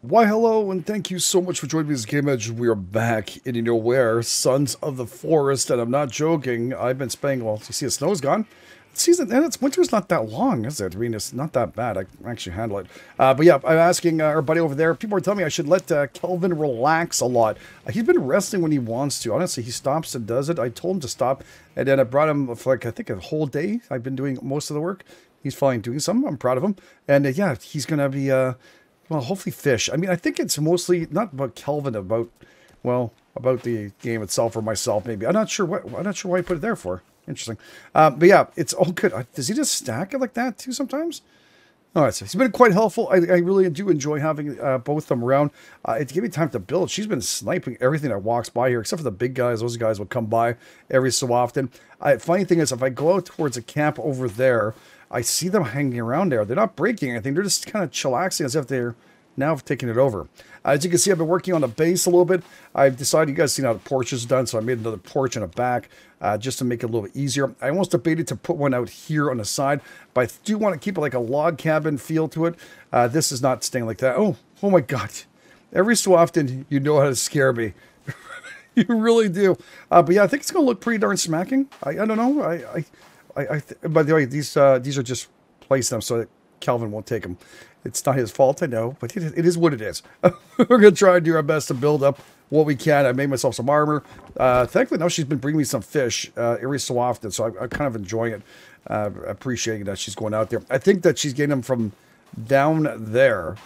Why, hello, and thank you so much for joining me as GameEdged. We are back in you know where, Sons of the Forest, and I'm not joking. I've been spending, well, you see the snow's gone. Season, and it's winter's not that long, is it? I mean, it's not that bad. I can actually handle it. Uh, but yeah, I'm asking uh, our buddy over there. People are telling me I should let uh, Kelvin relax a lot. Uh, he's been resting when he wants to. Honestly, he stops and does it. I told him to stop, and then I brought him for like I think a whole day. I've been doing most of the work. He's finally doing some. I'm proud of him, and uh, yeah, he's gonna be uh, well, hopefully fish. I mean, I think it's mostly not about Kelvin, about, well, about the game itself or myself, maybe. I'm not sure what, I'm not sure why I put it there for. Interesting. Um, but yeah, it's all good. Does he just stack it like that too sometimes? All right, so he's been quite helpful. I, I really do enjoy having uh, both of them around. Uh, it gave me time to build. She's been sniping everything that walks by here, except for the big guys. Those guys will come by every so often. Uh, funny thing is, if I go out towards a camp over there, I see them hanging around there. They're not breaking anything. They're just kind of chillaxing as if they're now taking it over. As you can see, I've been working on the base a little bit. I've decided, you guys seen how the porch is done, so I made another porch in the back uh, just to make it a little bit easier. I almost debated to put one out here on the side, but I do want to keep it like a log cabin feel to it. Uh, this is not staying like that. Oh, oh my God. Every so often, you know how to scare me. you really do. Uh, but yeah, I think it's going to look pretty darn smacking. I, I don't know. I, I, I, I by the way, these uh, these are just placed them so that Kelvin won't take them. It's not his fault, I know, but it, it is what it is. We're going to try and do our best to build up what we can. I made myself some armor. Uh, thankfully, now she's been bringing me some fish uh, every so often, so I, am kind of enjoying it, uh, appreciating that she's going out there. I think that she's getting them from down there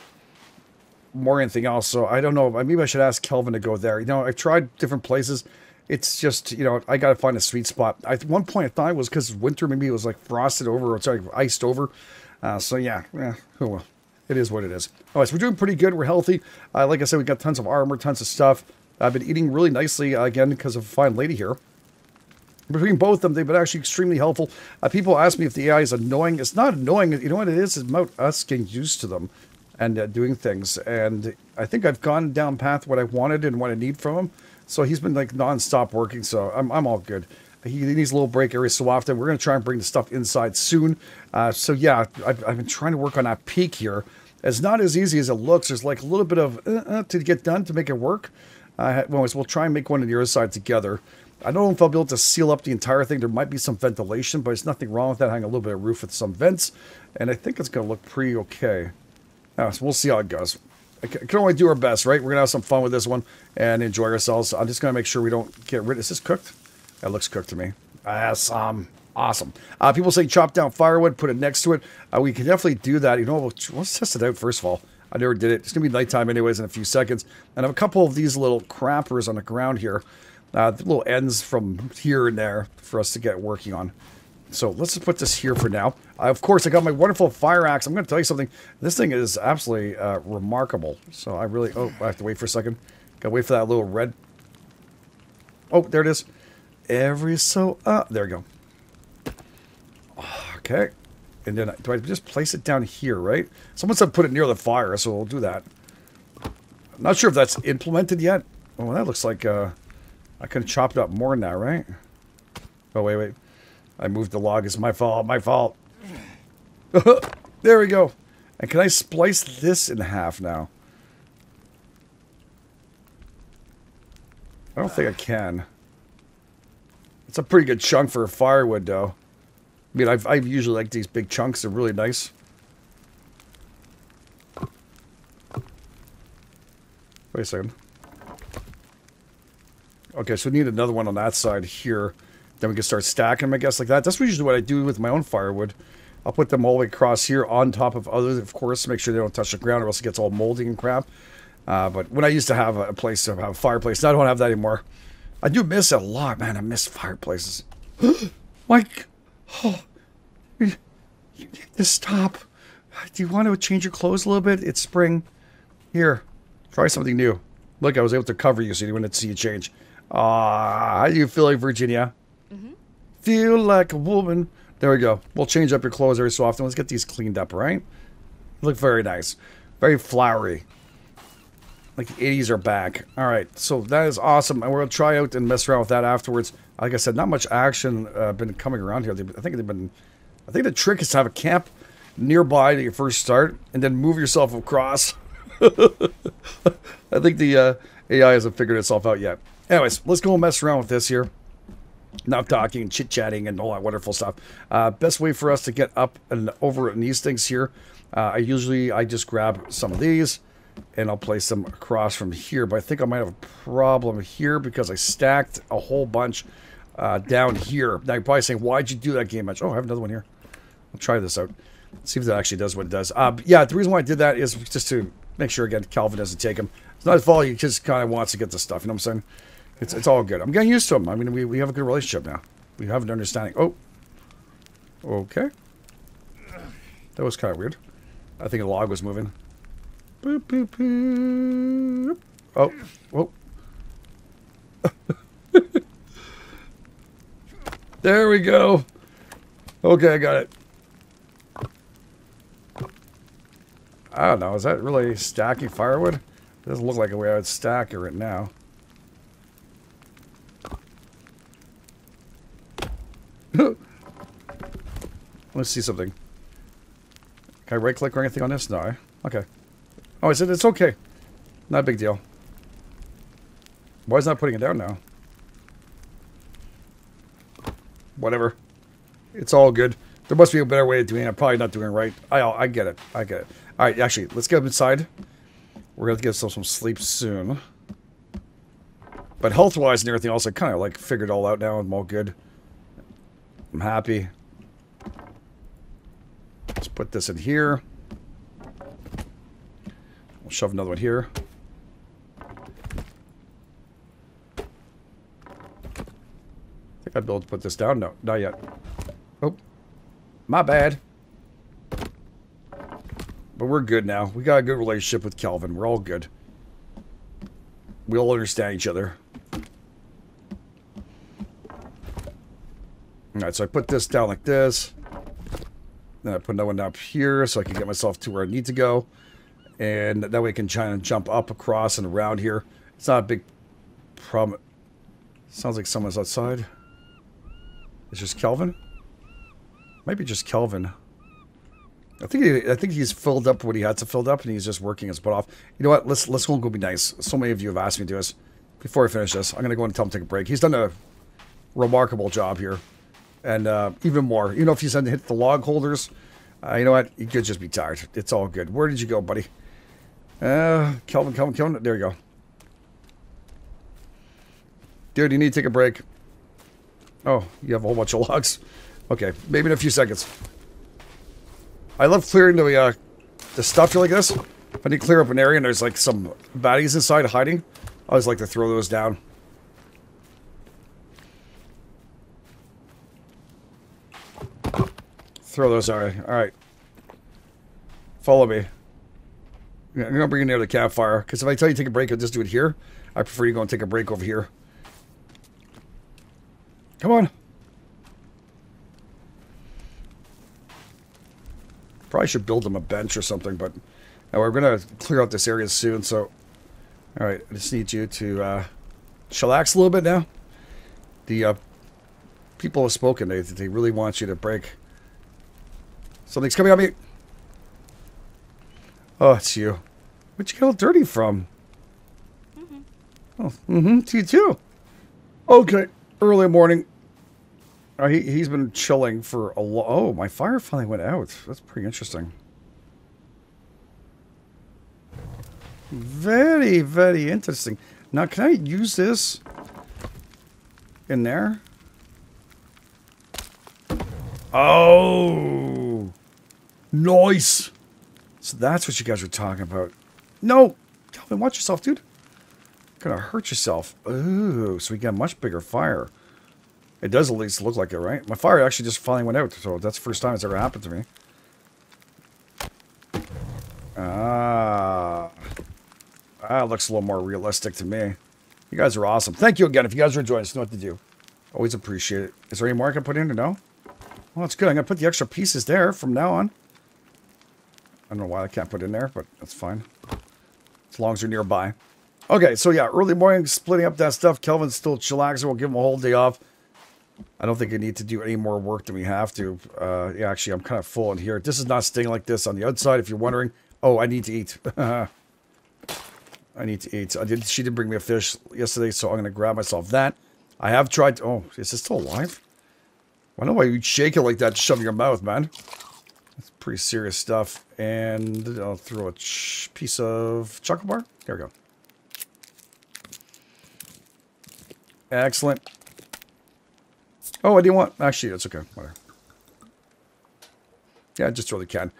more anything else, so I don't know. Maybe I should ask Kelvin to go there. You know, I've tried different places. It's just, you know, I got to find a sweet spot. At one point, I thought it was because winter, maybe it was like frosted over or sorry, iced over. Uh, so yeah, yeah, oh it is what it is. All right, so we're doing pretty good. We're healthy. Uh, like I said, we got tons of armor, tons of stuff. I've been eating really nicely, uh, again, because of a fine lady here. Between both of them, they've been actually extremely helpful. Uh, people ask me if the AI is annoying. It's not annoying. You know what it is? It's about us getting used to them and uh, doing things. And I think I've gone down path what I wanted and what I need from him. So he's been like non-stop working, so I'm, I'm all good. He needs a little break every so often. We're going to try and bring the stuff inside soon. Uh, so yeah, I've, I've, been trying to work on that peak here. It's not as easy as it looks. There's like a little bit of uh, uh, to get done to make it work. Uh, anyways, we'll try and make one on the other side together. I don't know if I'll be able to seal up the entire thing. There might be some ventilation, but there's nothing wrong with that. Having a little bit of roof with some vents, and I think it's going to look pretty okay. Uh, so we'll see how it goes. I can only do our best, right? We're going to have some fun with this one and enjoy ourselves. I'm just going to make sure we don't get rid. Is this cooked? That looks cooked to me. Awesome. Awesome. Uh, people say chop down firewood, put it next to it. Uh, we can definitely do that. You know, let's test it out first of all. I never did it. It's going to be nighttime anyways in a few seconds. And I have a couple of these little crappers on the ground here. Uh, the little ends from here and there for us to get working on. So let's just put this here for now. Uh, of course, I got my wonderful fire axe. I'm going to tell you something. This thing is absolutely uh, remarkable. So I really... Oh, I have to wait for a second. Got to wait for that little red... Oh, there it is. Every so... Uh, there we go. Okay. And then, do I just place it down here, right? Someone said put it near the fire, so we'll do that. I'm not sure if that's implemented yet. Oh, that looks like, uh, I could have chopped up more now, right? Oh, wait, wait. I moved the log. It's my fault, my fault. there we go. And can I splice this in half now? I don't think I can. It's a pretty good chunk for a firewood, though. I mean, I've, I've usually like these big chunks. They're really nice. Wait a second. Okay, so we need another one on that side here. Then we can start stacking them, I guess, like that. That's usually what I do with my own firewood. I'll put them all the way across here on top of others, of course, to make sure they don't touch the ground or else it gets all moldy and crap. Uh, but when I used to have a place to have a fireplace, I don't have that anymore. I do miss it a lot, man. I miss fireplaces. Mike, Oh, you need to stop. Do you want to change your clothes a little bit? It's spring. Here, try something new. Look, I was able to cover you so you wouldn't see you change. Ah, how do you feel like Virginia? Mm -hmm. Feel like a woman. There we go. We'll change up your clothes every so often. Let's get these cleaned up, right? Look very nice. Very flowery. Like the 80s are back. All right, so that is awesome. And we're going to try out and mess around with that afterwards. Like I said, not much action uh, been coming around here. I think they've been. I think the trick is to have a camp nearby that you first start, and then move yourself across. I think the uh, AI hasn't figured itself out yet. Anyways, let's go and mess around with this here. Enough talking and chit chatting and all that wonderful stuff. Uh, best way for us to get up and over in these things here, uh, I usually I just grab some of these and I'll place them across from here. But I think I might have a problem here because I stacked a whole bunch uh, down here. Now you're probably saying, why'd you do that game match? Oh, I have another one here. I'll try this out. See if that actually does what it does. Uh, yeah, the reason why I did that is just to make sure, again, Kelvin doesn't take him. It's not his fault. He just kind of wants to get the stuff. You know what I'm saying? It's, it's all good. I'm getting used to him. I mean, we, we have a good relationship now. We have an understanding. Oh. Okay. That was kind of weird. I think a log was moving. Boop, boop, boop. Oh. There we go. Okay, I got it. I don't know. Is that really stacking firewood? It doesn't look like a way I would stack it right now. Let's see something. Can I right click or anything on this? No. Okay. Oh, I said it's okay. Not a big deal. Why is not putting it down now? Whatever. It's all good. There must be a better way of doing it. I'm probably not doing it right. I I get it. I get it. All right, actually, let's get inside. We're going to get ourselves some sleep soon. But health-wise and everything else, I kind of like figured all out now. I'm all good. I'm happy. Let's put this in here. Shove another one here. I think I'd be able to put this down. No, not yet. Oh, my bad. But we're good now. We got a good relationship with Kelvin. We're all good. We all understand each other. Alright, so I put this down like this. Then I put another one up here so I can get myself to where I need to go. And that way I can try and jump up across and around here. It's not a big problem. Sounds like someone's outside. It's just Kelvin? Might be just Kelvin. I think he, I think he's filled up what he had to fill up, and he's just working his butt off. You know what? Let's let's go and go be nice. So many of you have asked me to do this. Before I finish this, I'm gonna go and tell him to take a break. He's done a remarkable job here, and uh, even more. You know, if he's to hit the log holders, uh, you know what? He could just be tired. It's all good. Where did you go, buddy? Uh, Kelvin, Kelvin, Kelvin. There you go. Dude, you need to take a break. Oh, you have a whole bunch of logs. Okay, maybe in a few seconds. I love clearing the, uh, the stuff like this. If I need to clear up an area and there's like some baddies inside hiding, I always like to throw those down. Throw those away. Alright. Follow me. I'm going to bring you near the campfire. Because if I tell you to take a break, I'll just do it here. I prefer you go and take a break over here. Come on. Probably should build them a bench or something, but now we're going to clear out this area soon, so... Alright, I just need you to uh, chillax a little bit now. The uh, people have spoken. They, they really want you to break. Something's coming at me. Oh, it's you. Where'd you get all dirty from? Mm -hmm. Oh, mm-hmm. To you too. Okay. Early morning. Oh, he, he's been chilling for a long... Oh, my fire finally went out. That's pretty interesting. Very, very interesting. Now, can I use this in there? Oh! Nice! So that's what you guys were talking about. No! Kelvin, watch yourself, dude. You're gonna hurt yourself. Ooh, so we got a much bigger fire. It does at least look like it, right? My fire actually just finally went out, so that's the first time it's ever happened to me. Ah. That looks a little more realistic to me. You guys are awesome. Thank you again. If you guys are enjoying this, know what to do. Always appreciate it. Is there any more I can put in or no? Well, that's good. I'm going to put the extra pieces there from now on. I don't know why I can't put in there, but that's fine. As long as you're nearby. Okay, so yeah, early morning, splitting up that stuff. Kelvin's still chillaxing. We'll give him a whole day off. I don't think I need to do any more work than we have to. Uh, yeah, actually, I'm kind of full in here. This is not staying like this on the outside, if you're wondering. Oh, I need to eat. I need to eat. I did. She did bring me a fish yesterday, so I'm gonna grab myself that. I have tried. To, oh, is it still alive? I don't know why you shake it like that, to shove your mouth, man. That's pretty serious stuff. And I'll throw a piece of chocolate bar. There we go. Excellent. Oh, I didn't want... Actually, that's okay. Whatever. Yeah, just throw the can.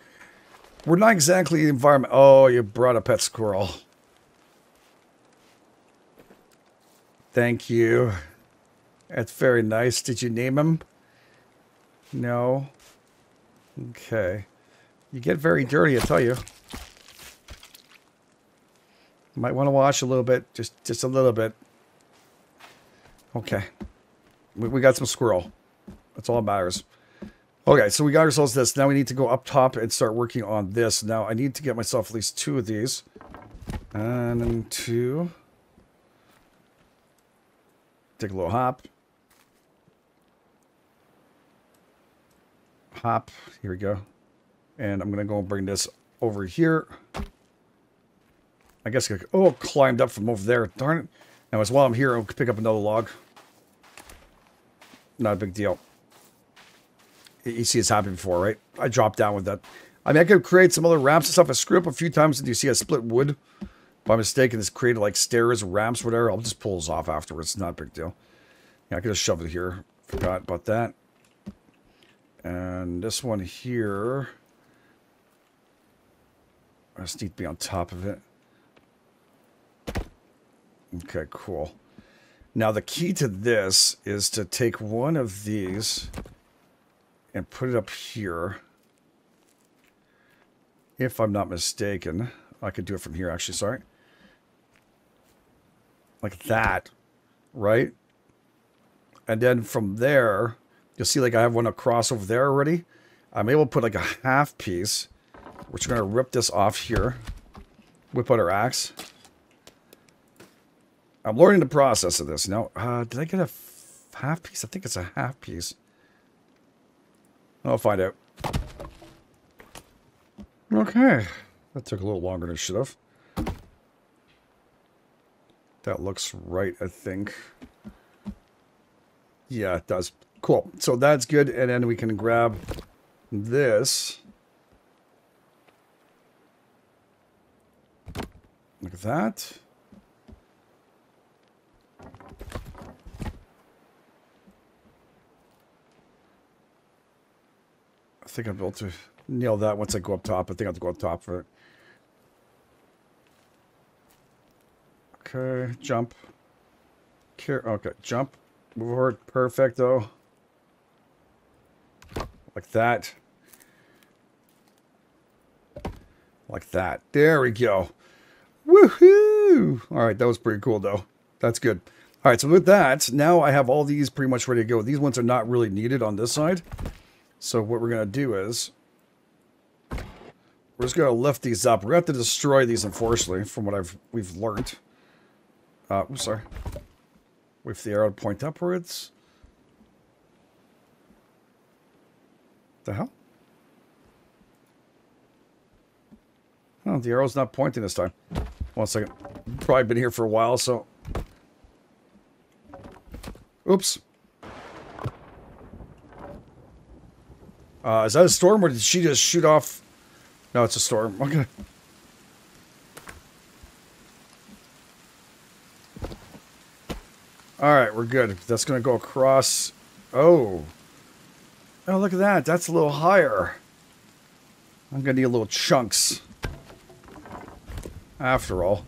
We're not exactly the environment... Oh, you brought a pet squirrel. Thank you. That's very nice. Did you name him? No. Okay. You get very dirty, I tell you. Might want to wash a little bit. Just, just a little bit. Okay. We, we got some squirrel. That's all that matters. Okay, so we got ourselves this. Now we need to go up top and start working on this. Now I need to get myself at least two of these. And then two. Take a little hop. Hop. Here we go. And I'm going to go and bring this over here. I guess I could, oh, climbed up from over there. Darn it. Now, as while I'm here, I'll pick up another log. Not a big deal. You see it's happened before, right? I dropped down with that. I mean, I could create some other ramps and stuff. I screw up a few times and you see I split wood by mistake and it's created like stairs, ramps, whatever. I'll just pull those off afterwards. Not a big deal. Yeah, I could just shove it here. Forgot about that. And this one here... I just need to be on top of it. Okay, cool. Now the key to this is to take one of these and put it up here. If I'm not mistaken. I could do it from here, actually, sorry. Like that, right? And then from there, you'll see like I have one across over there already. I'm able to put like a half piece. We're just going to rip this off here. Whip out our axe. I'm learning the process of this. Now, uh, did I get a half piece? I think it's a half piece. I'll find out. Okay. That took a little longer than it should have. That looks right, I think. Yeah, it does. Cool. So that's good. And then we can grab this. Look at that. I think I'm able to nail that once I go up top. I think I have to go up top for it. Okay, jump. Care okay, jump. Move forward. Perfecto. Like that. Like that. There we go. Woohoo! All right, that was pretty cool, though. That's good. All right, so with that, now I have all these pretty much ready to go. These ones are not really needed on this side. So what we're going to do is we're just going to lift these up. We're going to have to destroy these, unfortunately, from what I've we've learned. Uh, I'm sorry. With the arrow point upwards. The hell? Oh, the arrow's not pointing this time. One second. Probably been here for a while, so... Oops. Uh, is that a storm or did she just shoot off? No, it's a storm. Okay. All right, we're good. That's going to go across. Oh. Oh, look at that. That's a little higher. I'm going to need a little chunks. After all.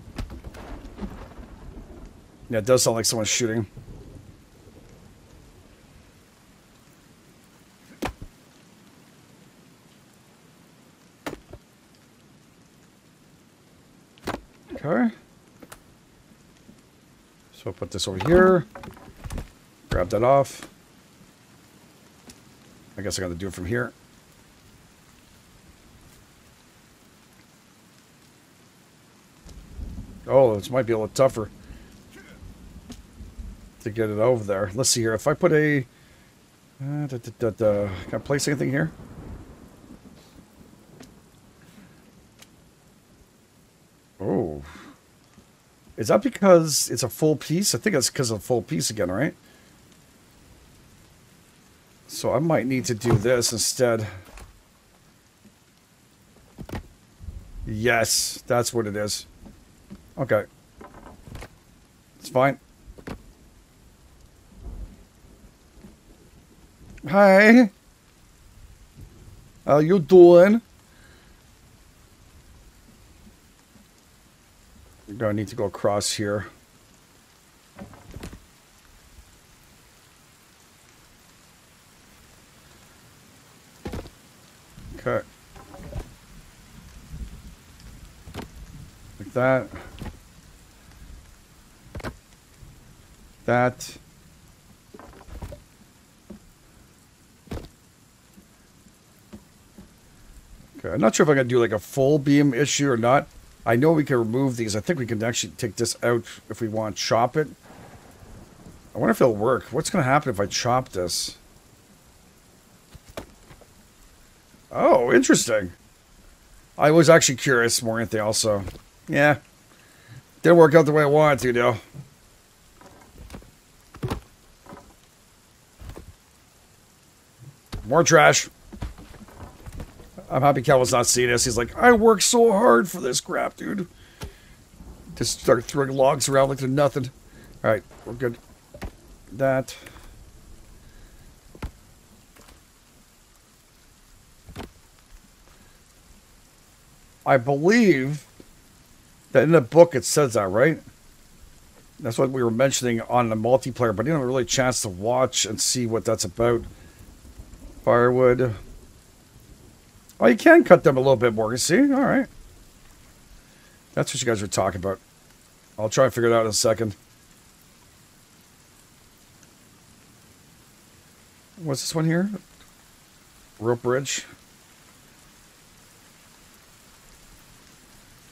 Yeah, it does sound like someone's shooting. Okay. So I'll put this over here. Grab that off. I guess I got to do it from here. Oh, this might be a little tougher to get it over there. Let's see here. If I put a... Uh, da, da, da, can I place anything here? Oh. Is that because it's a full piece? I think it's because of full piece again, right? So I might need to do this instead. Yes, that's what it is. Okay. It's fine. Hi. How you doing? You're gonna need to go across here. Okay. Like that. That. Okay, I'm not sure if I'm to do like a full beam issue or not. I know we can remove these. I think we can actually take this out if we want chop it. I wonder if it'll work. What's going to happen if I chop this? Oh, interesting. I was actually curious more than anything else, so... Yeah. Didn't work out the way I wanted to, though. More trash. I'm happy Kelvin's not seeing this. He's like, I worked so hard for this crap, dude. Just start throwing logs around like they're nothing. Alright, we're good. That. I believe in the book it says that, right? That's what we were mentioning on the multiplayer, but I didn't have really chance to watch and see what that's about. Firewood. Oh, you can cut them a little bit more. You see? All right. That's what you guys were talking about. I'll try and figure it out in a second. What's this one here? Rope bridge.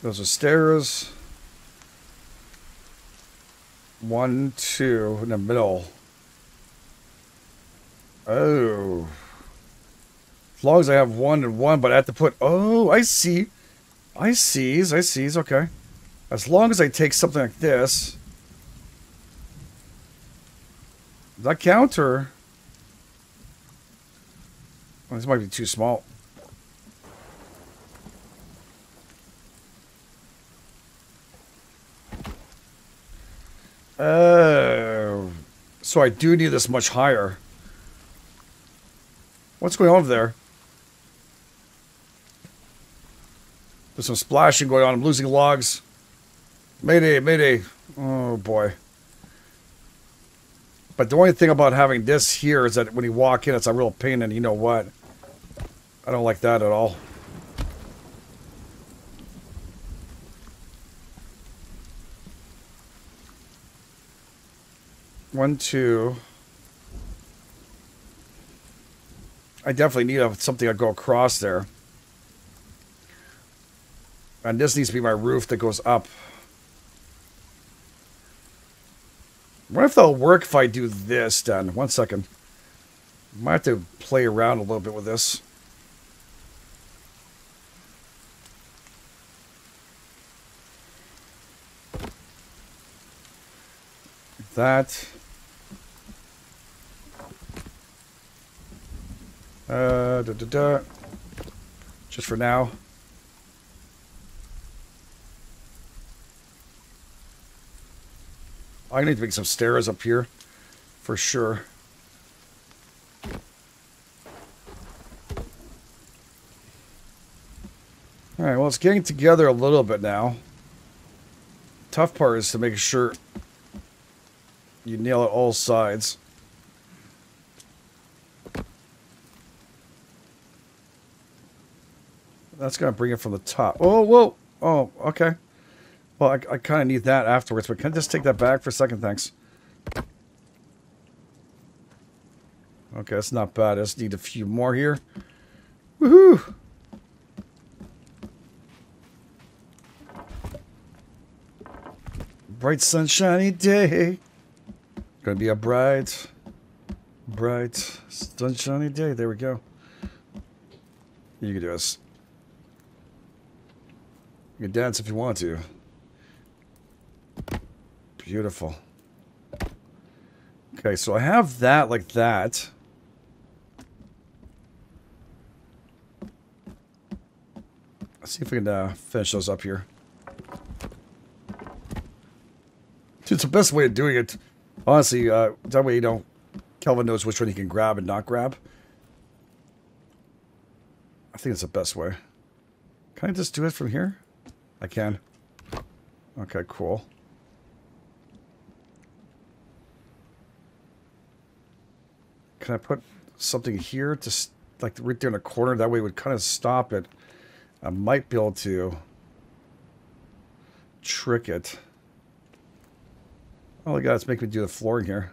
Those are stairs. One, two in the middle. Oh. As long as I have one and one, but I have to put... Oh, I see. I see. I see. Okay. As long as I take something like this... That count, or... Well, this might be too small. Oh. So I do need this much higher. What's going on over there? There's some splashing going on. I'm losing logs. Mayday, mayday. Oh, boy. But the only thing about having this here is that when you walk in, it's a real pain, and you know what? I don't like that at all. One, two. I definitely need something to go across there. And this needs to be my roof that goes up. What if that'll work if I do this then? One second. Might have to play around a little bit with this. That. Uh, da, da, da. Just for now. I need to make some stairs up here. For sure. Alright, well, it's getting together a little bit now. Tough part is to make sure you nail it all sides. That's going to bring it from the top. Oh, whoa. Oh, okay. Well, I, I kind of need that afterwards, but can I just take that back for a second? Thanks. Okay, that's not bad. I just need a few more here. Woohoo! Bright sunshiny day. Gonna be a bright, bright, sunshiny day. There we go. You can do this. You can dance if you want to. Beautiful. Okay, so I have that like that. Let's see if we can uh, finish those up here. Dude, It's the best way of doing it. Honestly, uh, that way, you know, Kelvin knows which one he can grab and not grab. I think it's the best way. Can I just do it from here? I can. Okay, cool. Can I put something here to, like, right there in the corner? That way it would kind of stop it. I might be able to trick it. Oh, my God, it's making me do the flooring here.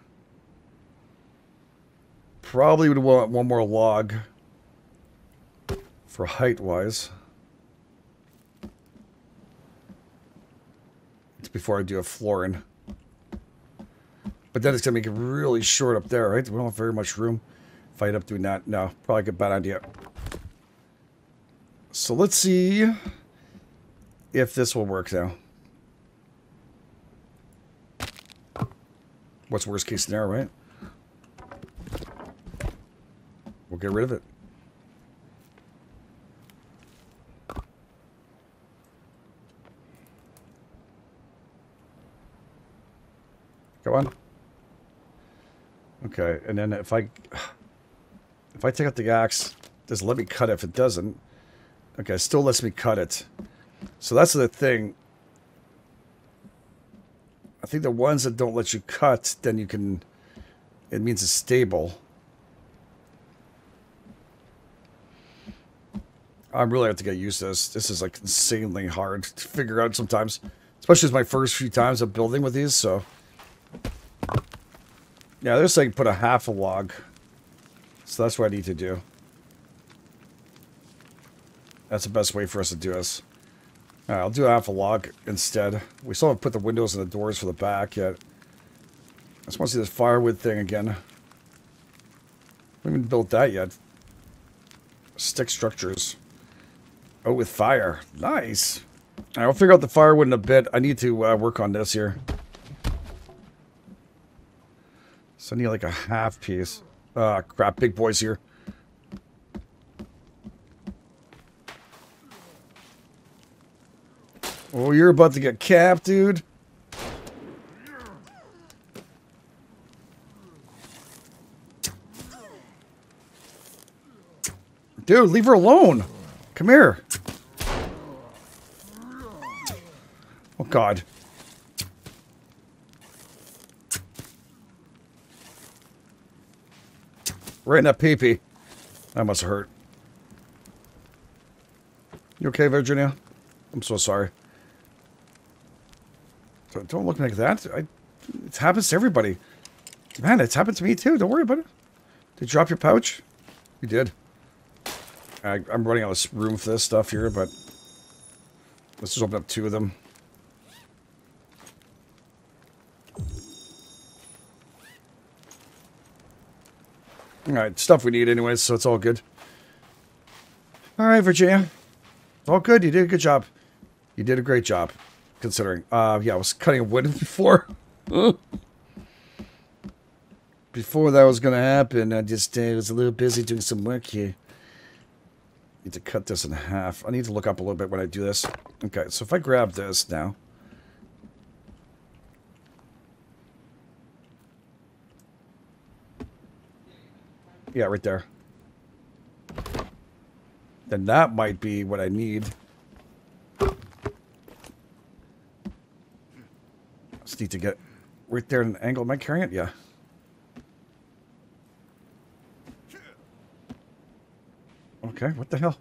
Probably would want one more log for height-wise. It's before I do a flooring. But then it's going to make it really short up there, right? We don't have very much room. If I end up doing that, no. Probably a bad idea. So let's see if this will work now. What's worst case scenario, right? We'll get rid of it. Go on. Okay, and then if I if I take out the axe, does let me cut it if it doesn't. Okay, it still lets me cut it. So that's the thing. I think the ones that don't let you cut, then you can it means it's stable. I really have to get used to this. This is like insanely hard to figure out sometimes. Especially as my first few times of building with these, so yeah, they're saying put a half a log. So that's what I need to do. That's the best way for us to do this. Right, I'll do half a log instead. We still haven't put the windows and the doors for the back yet. I just want to see this firewood thing again. We haven't built that yet. Stick structures. Oh, with fire. Nice. Right, I'll figure out the firewood in a bit. I need to uh, work on this here. So I need like a half piece. Ah, uh, crap. Big boys here. Oh, you're about to get capped, dude. Dude, leave her alone. Come here. Oh, God. Right in that peepee. That must have hurt. You okay, Virginia? I'm so sorry. Don't, don't look like that. I, it happens to everybody. Man, it's happened to me too. Don't worry about it. Did you drop your pouch? You did. I, I'm running out of room for this stuff here, but let's just open up two of them. Alright, stuff we need anyways, so it's all good. Alright, Virginia. All good, you did a good job. You did a great job, considering. Uh, yeah, I was cutting wood before. before that was going to happen, I just uh, was a little busy doing some work here. Need to cut this in half. I need to look up a little bit when I do this. Okay, so if I grab this now... Yeah, right there. Then that might be what I need. Just need to get right there in an angle. Am I carrying it? Yeah. Okay, what the hell?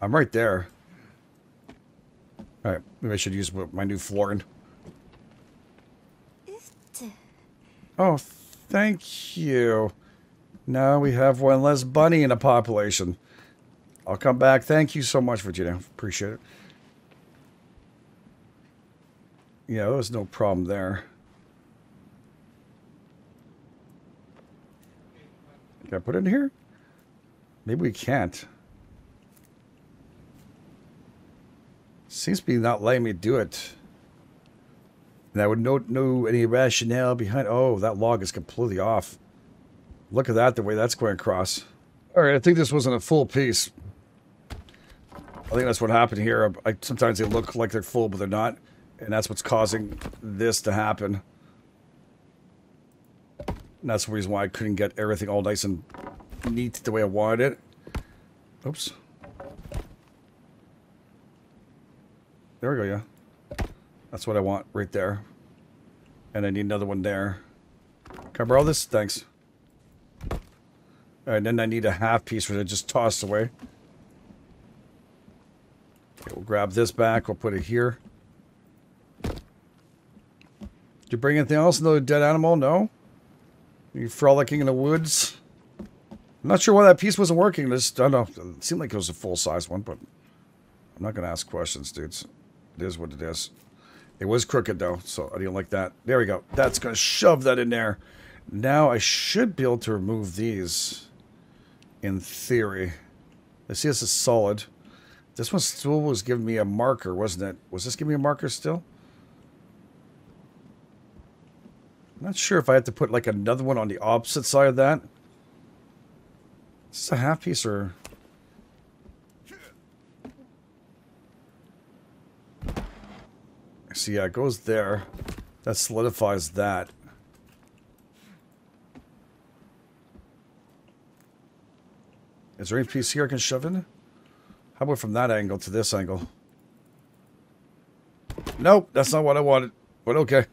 I'm right there. Alright, maybe I should use my new flooring. Oh, thank you. Now we have one less bunny in the population. I'll come back. Thank you so much, Virginia. Appreciate it. Yeah, there was no problem there. Can I put it in here? Maybe we can't. Seems to be not letting me do it. And I would not know any rationale behind... Oh, that log is completely off. Look at that, the way that's going across. All right, I think this wasn't a full piece. I think that's what happened here. I, sometimes they look like they're full, but they're not. And that's what's causing this to happen. And that's the reason why I couldn't get everything all nice and neat the way I wanted it. Oops. There we go, yeah. That's what I want right there. And I need another one there. Can I borrow this? Thanks. Alright, then I need a half piece which I just tossed away. Okay, we'll grab this back. We'll put it here. Did you bring anything else? Another dead animal? No? You frolicking in the woods? I'm not sure why that piece wasn't working. This, I don't know. It seemed like it was a full-size one, but I'm not going to ask questions, dudes. It is what it is. It was crooked, though, so I didn't like that. There we go. That's going to shove that in there. Now I should be able to remove these, in theory. Let's see this is solid. This one still was giving me a marker, wasn't it? Was this giving me a marker still? I'm not sure if I have to put like another one on the opposite side of that. Is this a half piece or... See, yeah, it goes there. That solidifies that. Is there any piece here I can shove in? How about from that angle to this angle? Nope, that's not what I wanted. But okay.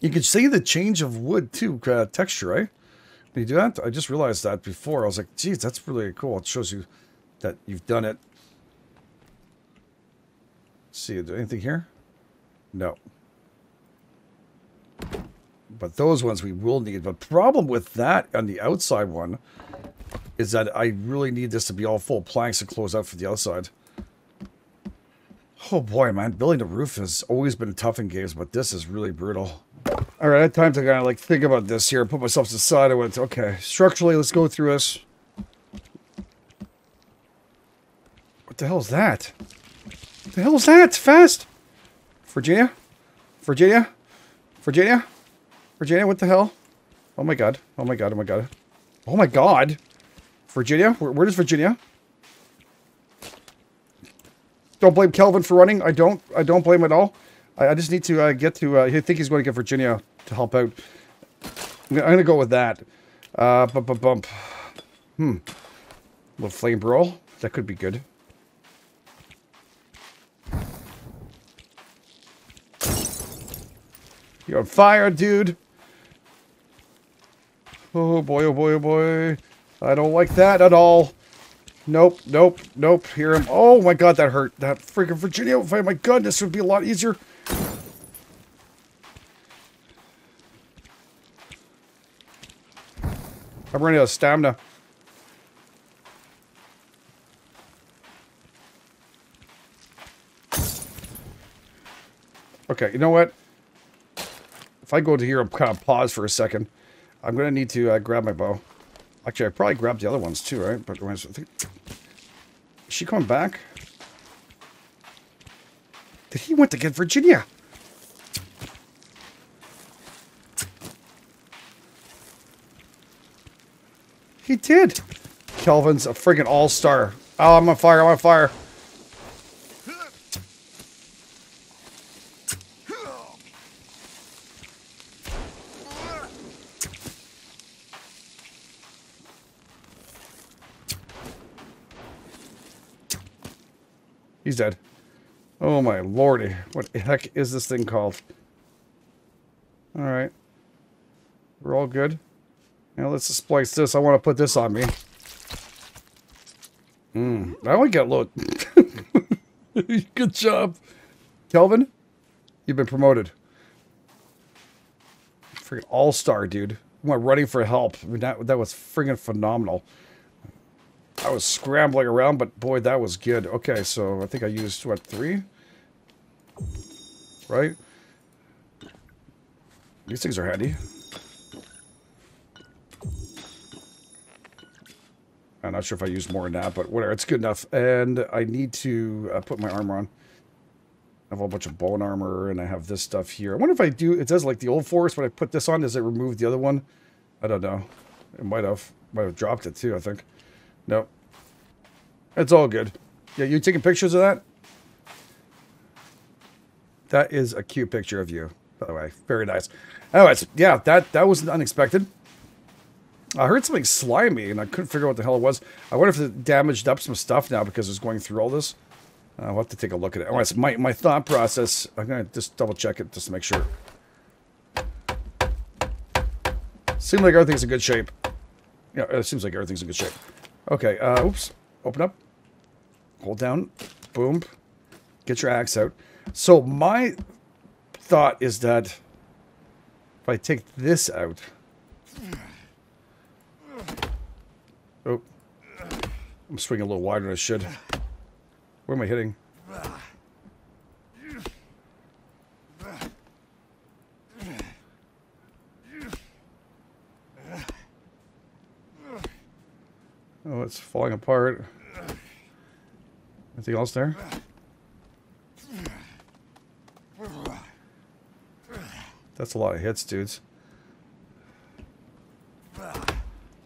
You can see the change of wood too, uh, texture, right? When you do that, I just realized that before. I was like, geez, that's really cool. It shows you that you've done it. See, is there anything here? No. But those ones we will need. But problem with that on the outside one is that I really need this to be all full planks to close out for the outside. Oh boy, man. Building the roof has always been tough in games, but this is really brutal. Alright, I had time to kind of like think about this here, put myself to the side. I went, okay, structurally, let's go through this. What the hell is that? The hell is that? Fast! Virginia? Virginia? Virginia? Virginia, what the hell? Oh my god. Oh my god, oh my god. Oh my god! Virginia? Where, where is Virginia? Don't blame Kelvin for running. I don't. I don't blame at all. I, I just need to uh, get to... Uh, I think he's going to get Virginia to help out. I'm going to go with that. Uh, bump, bump, bump. Hmm. A little flame brawl. That could be good. You're on fire, dude. Oh boy, oh boy, oh boy. I don't like that at all. Nope, nope, nope. Hear him. Oh my god, that hurt. That freaking Virginia fight. My god, this would be a lot easier. I'm running out of stamina. Okay, you know what? If I go to here, I'm kind of pause for a second. I'm going to need to uh, grab my bow. Actually, I probably grabbed the other ones too, right? But I think... Is she coming back? Did he went to get Virginia? He did. Kelvin's a friggin' all-star. Oh, I'm on fire, I'm on fire. He's dead. Oh my lordy. What the heck is this thing called? Alright. We're all good. Now let's splice this. I want to put this on me. Hmm. I only got load. good job. Kelvin, you've been promoted. Freaking all-star, dude. went running for help. I mean, that, that was freaking phenomenal. I was scrambling around, but boy, that was good. Okay, so I think I used, what, three? Right? These things are handy. I'm not sure if I used more than that, but whatever. It's good enough. And I need to uh, put my armor on. I have a whole bunch of bone armor, and I have this stuff here. I wonder if I do... It does like the old forest. When I put this on, does it remove the other one? I don't know. It might have. Might have dropped it, too, I think. Nope. It's all good. Yeah, you taking pictures of that? That is a cute picture of you, by the way. Very nice. Anyways, yeah, that, that was unexpected. I heard something slimy, and I couldn't figure out what the hell it was. I wonder if it damaged up some stuff now because it's going through all this. Uh, I'll have to take a look at it. Anyways, my, my thought process, I'm going to just double check it just to make sure. Seems like everything's in good shape. Yeah, it seems like everything's in good shape. Okay, uh, oops. Open up. Hold down. Boom. Get your axe out. So my thought is that if I take this out... Oh. I'm swinging a little wider than I should. Where am I hitting? Oh, it's falling apart. Anything else there? That's a lot of hits, dudes.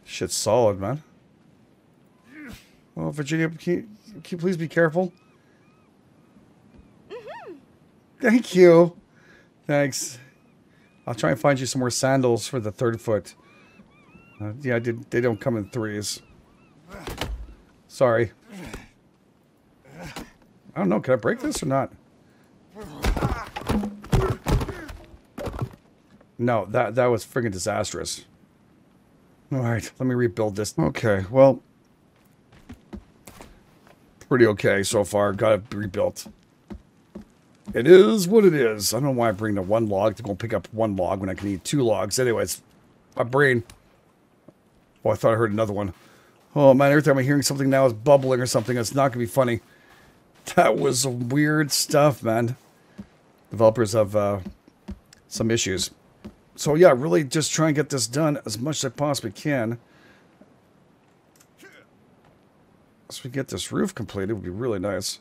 Shit's solid, man. Well, Virginia, can you, can you please be careful? Thank you. Thanks. I'll try and find you some more sandals for the third foot. Uh, yeah, did, they don't come in threes. Sorry. I don't know. Can I break this or not? No, that that was friggin' disastrous. All right, let me rebuild this. Okay, well, pretty okay so far. Got it rebuilt. It is what it is. I don't know why I bring the one log to go pick up one log when I can eat two logs. Anyways, my brain. Oh, I thought I heard another one. Oh man, every time I'm hearing something now is bubbling or something. It's not gonna be funny. That was weird stuff, man. Developers have uh, some issues. So yeah, really just try and get this done as much as I possibly can. As we get this roof completed, it would be really nice.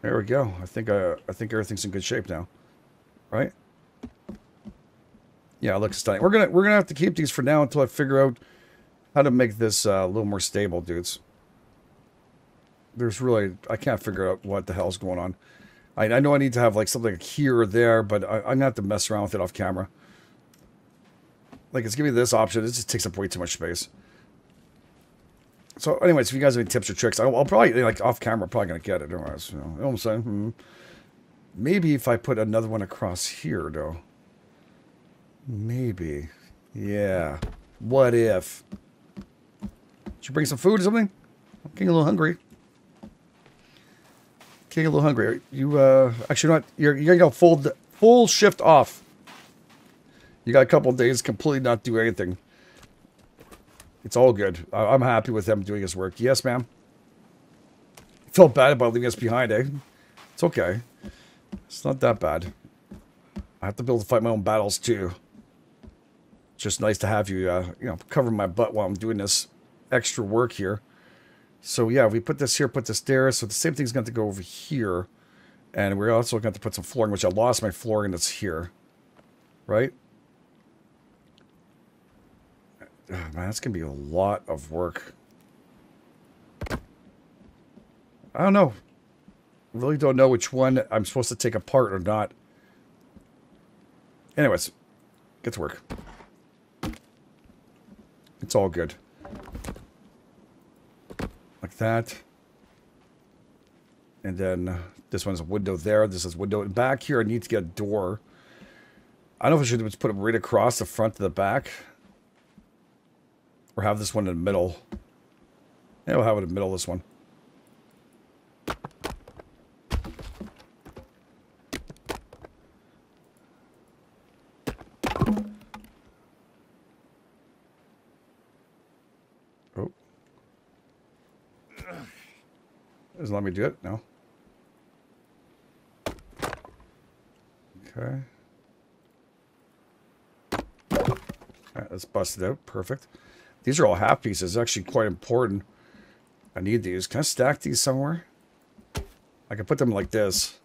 There we go. I think uh, I think everything's in good shape now, right? Yeah, it looks stunning. We're gonna we're gonna have to keep these for now until I figure out how to make this uh, a little more stable, dudes. There's really I can't figure out what the hell's going on. I, I know I need to have like something here or there, but I, I'm gonna have to mess around with it off camera. Like it's giving me this option. It just takes up way too much space. So, anyways, if you guys have any tips or tricks, I'll, I'll probably like off camera. Probably gonna get it. Anyways, you know, you know what I'm saying? Hmm. Maybe if I put another one across here, though. Maybe. Yeah. What if? You bring some food or something? I'm getting a little hungry. Getting a little hungry. You uh actually not you're you're gonna go full full shift off. You got a couple days completely not do anything. It's all good. I am happy with them doing his work. Yes, ma'am. Felt bad about leaving us behind, eh? It's okay. It's not that bad. I have to be able to fight my own battles too. Just nice to have you, uh, you know, cover my butt while I'm doing this extra work here. So yeah, we put this here, put this there. So the same thing's going to go over here. And we're also going to put some flooring, which I lost my flooring that's here. Right? Oh, man, that's going to be a lot of work. I don't know. Really don't know which one I'm supposed to take apart or not. Anyways, get to work. It's all good. Like that. And then uh, this one's a window there. This is window. Back here, I need to get a door. I don't know if I should just put it right across the front to the back. Or have this one in the middle. Yeah, we'll have it in the middle, this one. Oh. Doesn't let me do it? No. Okay. Alright, let's bust it out. Perfect. These are all half pieces. Actually quite important. I need these. Can I stack these somewhere? I can put them like this.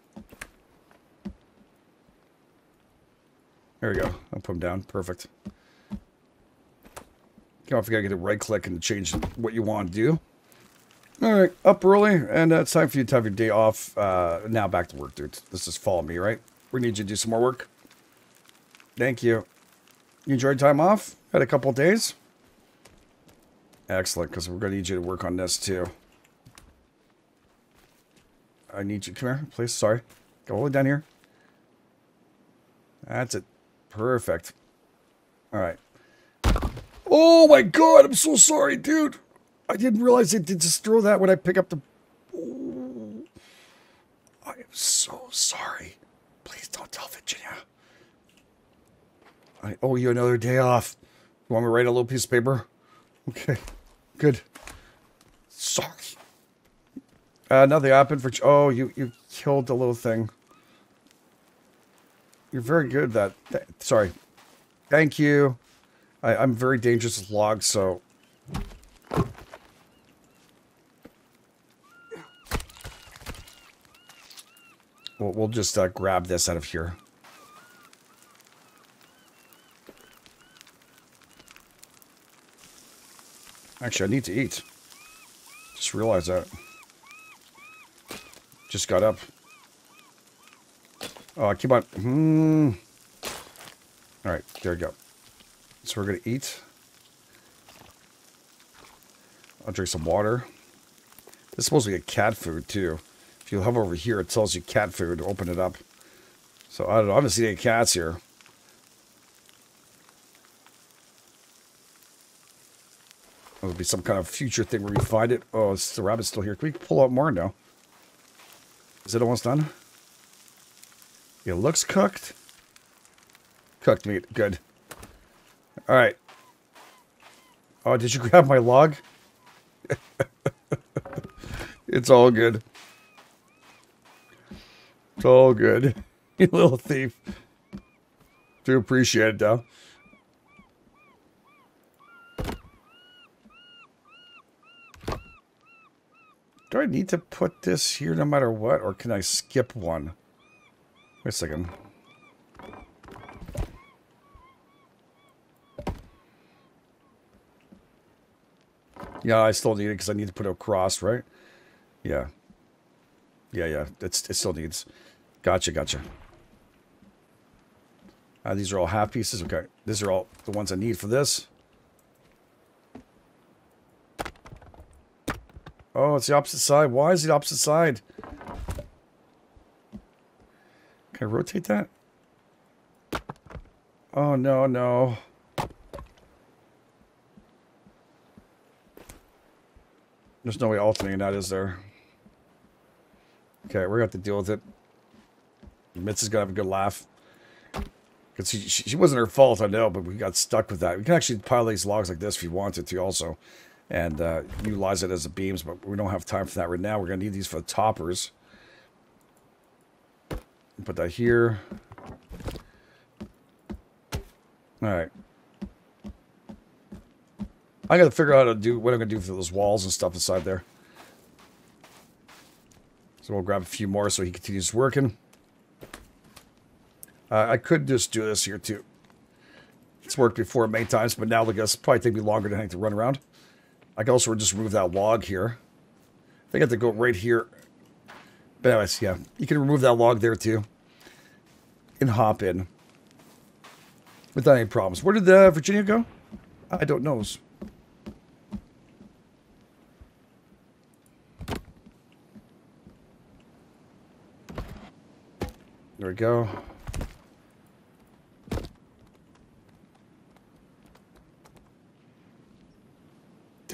There we go. I'll put them down. Perfect. Can't forget to get right click and change what you want to do. All right, up early, and uh, it's time for you to have your day off. Uh, now back to work, dude. Let's just follow me, right? We need you to do some more work. Thank you. You enjoyed time off? Had a couple days? Excellent, because we're going to need you to work on this, too. I need you. Come here, please. Sorry. Go all the way down here. That's it. Perfect. All right. Oh my god, I'm so sorry, dude. I didn't realize it did just throw that when I pick up the... I am so sorry. Please don't tell Virginia. I owe you another day off. You want me to write a little piece of paper? Okay, good. Sorry. Uh, nothing happened for... Oh, you, you killed the little thing. You're very good that... Th sorry. Thank you. I, I'm very dangerous with logs, so... We'll, we'll just uh, grab this out of here. Actually, I need to eat. Just realized that. Just got up. Oh, I keep on. Hmm. All right, there we go. So we're going to eat. I'll drink some water. This is supposed to be a cat food, too. If you hover over here, it tells you cat food. To open it up. So, I don't know. Seen any cats here. There'll be some kind of future thing where you find it. Oh, it's the rabbit's still here. Can we pull out more now? Is it almost done? It looks cooked. Cooked meat. Good. All right. Oh, did you grab my log? it's all good. It's all good. You little thief. Do appreciate it, though. Do I need to put this here no matter what, or can I skip one? Wait a second. Yeah, I still need it because I need to put it across, right? Yeah. Yeah, yeah. It's, it still needs. Gotcha, gotcha. Uh, these are all half pieces. Okay. These are all the ones I need for this. Oh, it's the opposite side. Why is it the opposite side? Can I rotate that? Oh, no, no. There's no way alternating that, is there? Okay, we're going to have to deal with it. Mitz is to have a good laugh. Because she, she, she, wasn't her fault, I know, but we got stuck with that. We can actually pile these logs like this if you wanted to also. And uh, utilize it as the beams, but we don't have time for that right now. We're going to need these for the toppers. Put that here. Alright. I gotta figure out how to do what I'm gonna do for those walls and stuff inside there. So we'll grab a few more so he continues working. Uh, I could just do this here too. It's worked before many times, but now I guess probably take me longer to have to run around. I can also just remove that log here. I think I have to go right here. But anyways, yeah, you can remove that log there too. And hop in. Without any problems. Where did the Virginia go? I don't know. There we go.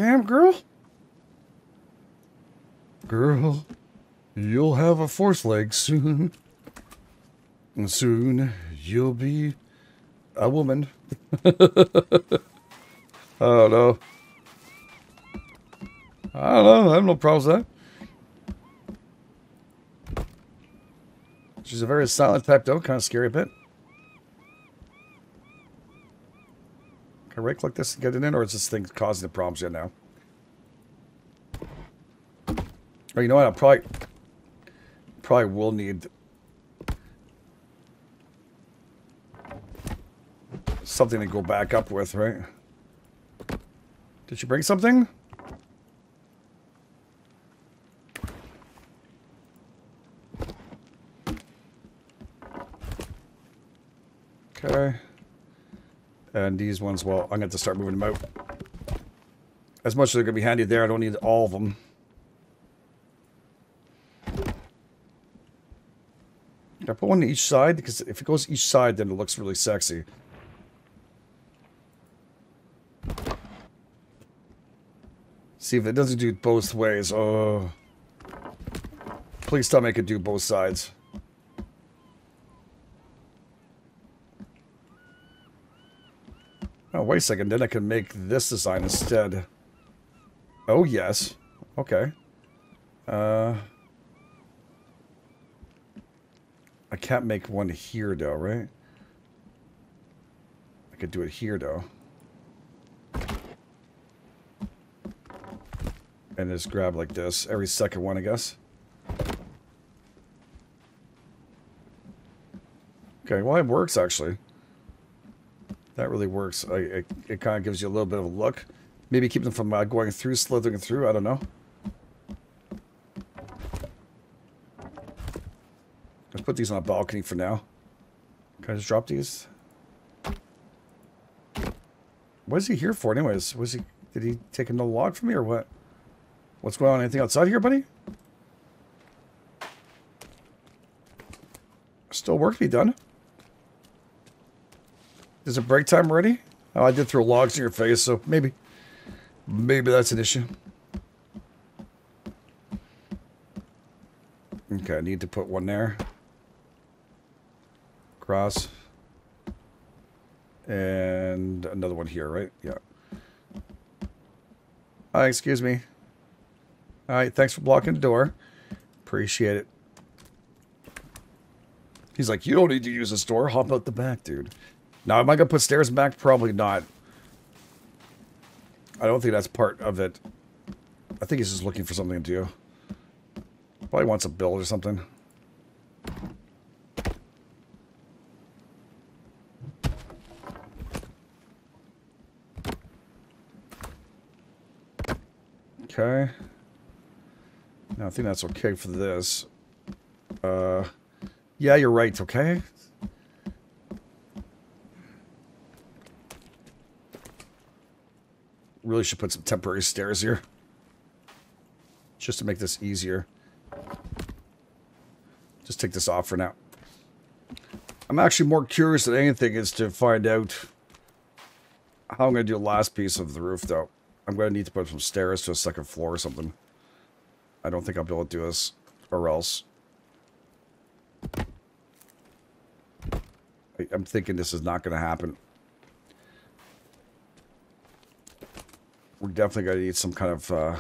Damn, girl. Girl, you'll have a fourth leg soon. And soon you'll be a woman. I don't know. I don't know. I have no problems with that. She's a very silent type, though. Kind of scary a bit. Right click this and get it in, or is this thing causing the problems yet now? Oh, you know what? I probably probably will need something to go back up with, right? Did you bring something? Okay. And these ones, well, I'm going to have to start moving them out. As much as they're going to be handy there, I don't need all of them. I put one to each side? Because if it goes each side, then it looks really sexy. See if it doesn't do both ways. Oh. Please tell me it can do both sides. Oh, wait a second. Then I can make this design instead. Oh, yes. Okay. Uh... I can't make one here, though, right? I could do it here, though. And just grab like this. Every second one, I guess. Okay, well, it works, actually. That really works. I, it, it kind of gives you a little bit of a look. Maybe keep them from uh, going through, slithering through. I don't know. Let's put these on a balcony for now. Can I just drop these? What is he here for anyways? Was he did he take another log from me or what? What's going on? Anything outside here, buddy? Still work to be done. Is it break time already? Oh, I did throw logs in your face, so maybe maybe that's an issue. Okay, I need to put one there Cross. And another one here, right? Yeah. Hi, excuse me. All right, thanks for blocking the door. Appreciate it. He's like, you don't need to use this door. Hop out the back, dude. Now, am I going to put stairs back? Probably not. I don't think that's part of it. I think he's just looking for something to do. Probably wants a build or something. Okay. Now, I think that's okay for this. Uh, yeah, you're right, okay? Really should put some temporary stairs here. Just to make this easier. Just take this off for now. I'm actually more curious than anything is to find out how I'm going to do the last piece of the roof, though. I'm going to need to put some stairs to a second floor or something. I don't think I'll be able to do this, or else. I'm thinking this is not going to happen. We're definitely going to need some kind of uh,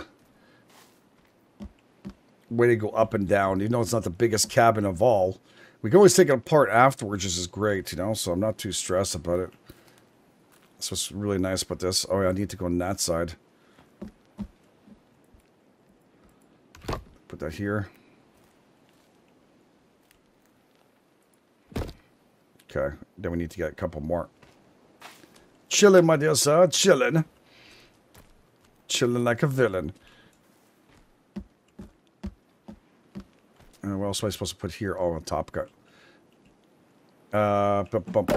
way to go up and down. Even though it's not the biggest cabin of all. We can always take it apart afterwards, which is great, you know, so I'm not too stressed about it. That's what's really nice about this. Oh, yeah, I need to go on that side. Put that here. Okay, then we need to get a couple more. Chilling, my dear sir, chilling. Chilling like a villain. Uh, what else am I supposed to put here? Oh, on top cut. Uh, bump.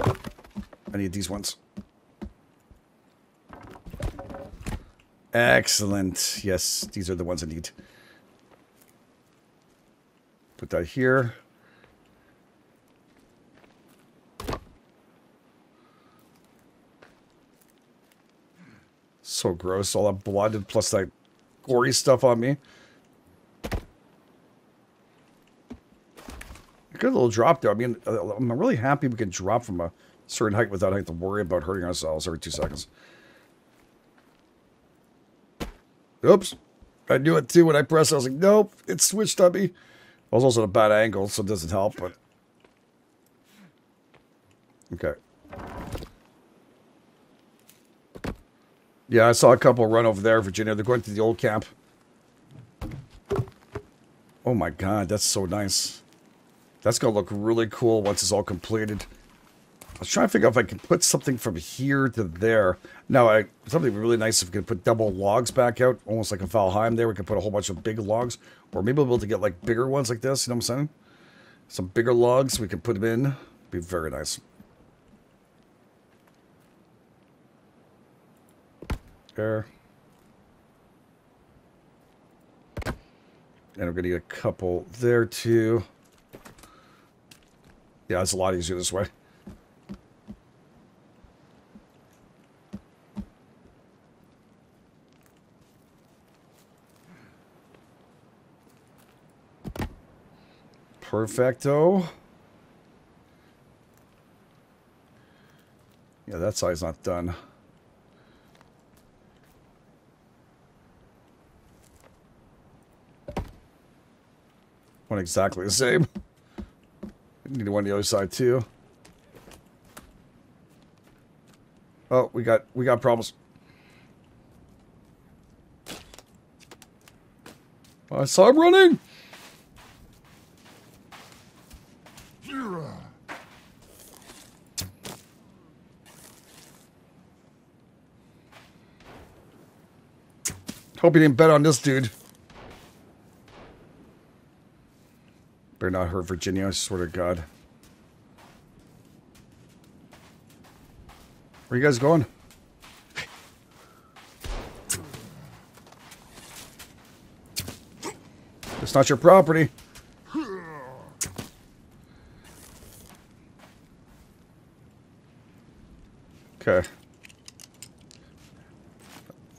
I need these ones. Excellent. Yes, these are the ones I need. Put that here. So gross, all that blood plus that gory stuff on me. Good little drop there. I mean, uh, I'm really happy we can drop from a certain height without having to worry about hurting ourselves every two seconds. Oops. I knew it too when I pressed. I was like, nope, it switched on me. I was also at a bad angle, so it doesn't help, but... Okay. Yeah, I saw a couple run over there, Virginia. They're going to the old camp. Oh my god, that's so nice. That's going to look really cool once it's all completed. I was trying to figure out if I can put something from here to there. Now, I, something really nice if we could put double logs back out, almost like a Valheim there. We could put a whole bunch of big logs. Or maybe we'll be able to get like bigger ones like this, you know what I'm saying? Some bigger logs, we can put them in. Be very nice. There. And we're going to get a couple there too. Yeah, it's a lot easier this way. Perfecto. Yeah, that side's not done. One exactly the same. Need one on the other side too. Oh, we got we got problems. I saw him running. Hope you didn't bet on this dude. Better not hurt Virginia, I swear to God. Where you guys going? It's not your property. Okay.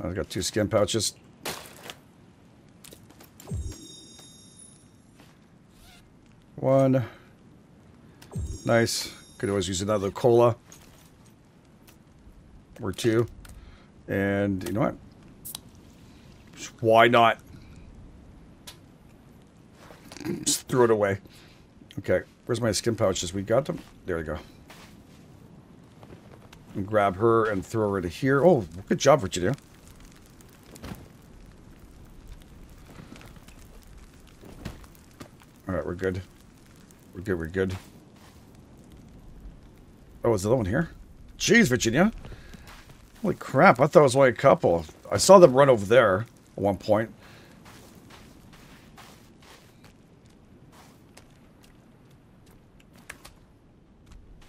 I've got two skin pouches. One. Nice. Could always use another cola. Or two. And you know what? Why not? Just throw it away. Okay. Where's my skin pouches? We got them? There we go. And grab her and throw her to here. Oh, good job, Virginia. Alright, we're good. We're good, we're good. Is the other one here? Jeez, Virginia. Holy crap, I thought it was only a couple. I saw them run over there at one point.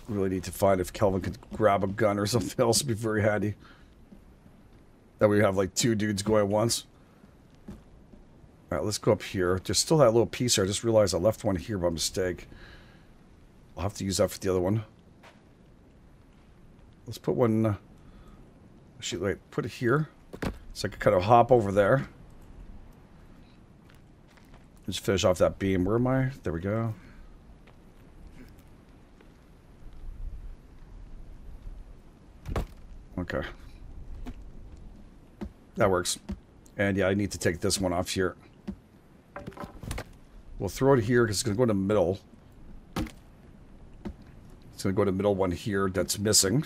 Really need to find if Kelvin could grab a gun or something else. It'd be very handy. That we have like two dudes going at once. Alright, let's go up here. There's still that little piece here. I just realized I left one here by mistake. I'll have to use that for the other one. Let's put one... Uh, shoot, wait, put it here. So I can kind of hop over there. Just finish off that beam. Where am I? There we go. Okay. That works. And yeah, I need to take this one off here. We'll throw it here because it's going to go in the middle. Going to go to the middle one here that's missing.